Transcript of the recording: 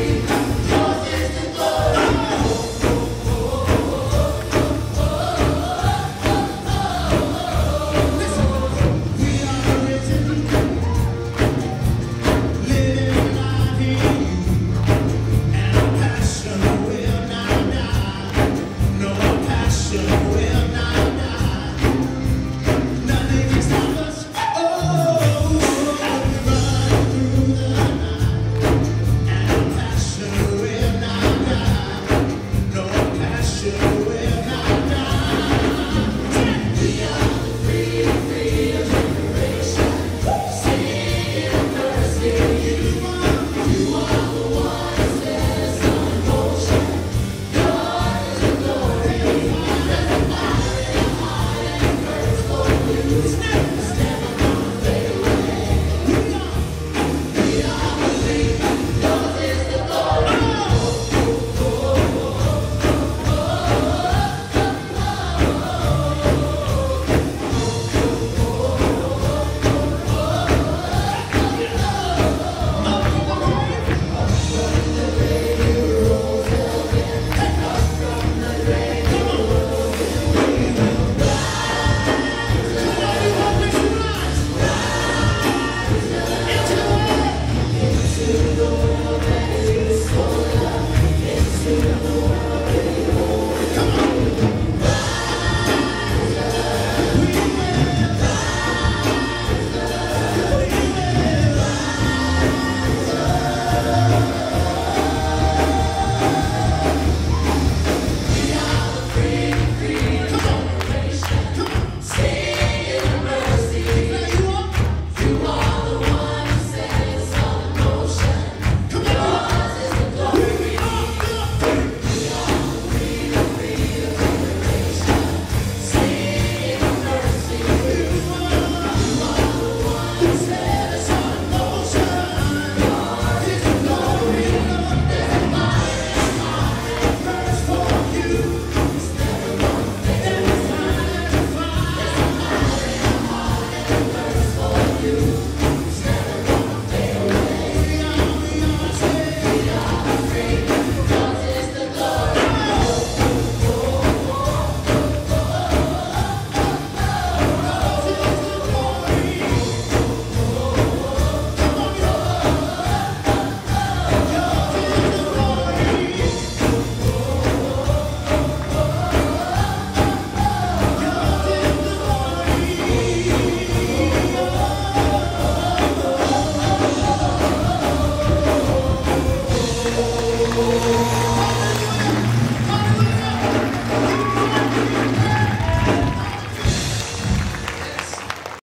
Hare